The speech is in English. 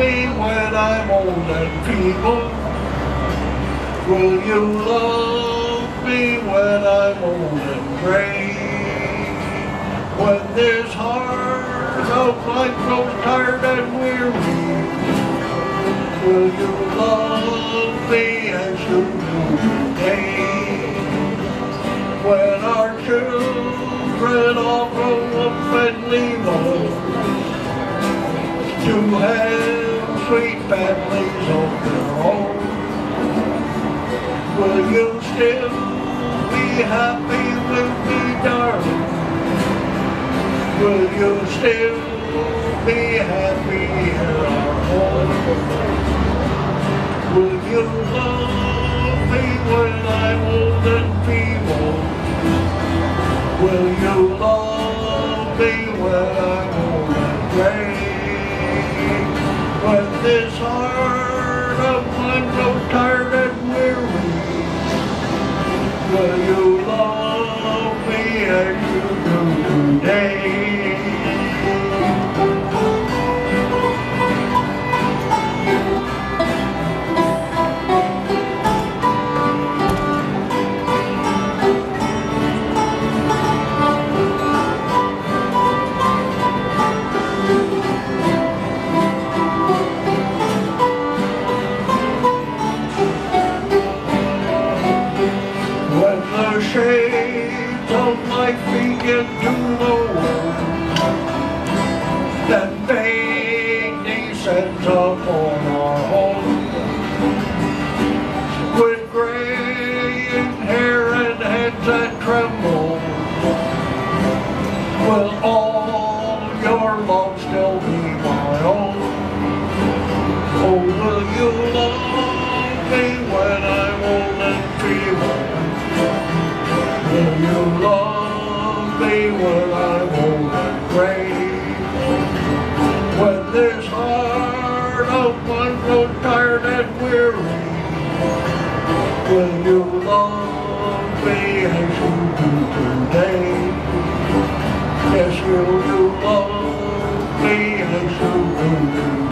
me when I'm old and feeble? Will you love me when I'm old and gray? When this heart of mine grows tired and weary, will you love me as you do today? When our children all grow up and leave us, to have sweet families of their own. Will you still be happy with me, darling? Will you still be happy in our home? Will you love me when I'm old and feeble? Will you love me when I'm old and gray? This heart of mine grows tired and weary, will you love me shades of life begin to lower, then fate descends upon our home. well I won't pray. When this heart of mine grows tired and weary, will you love me as you do today? Yes, will you love me as you do today?